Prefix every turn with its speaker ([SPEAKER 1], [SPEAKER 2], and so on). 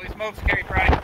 [SPEAKER 1] Holy smokes, Carrie Friday.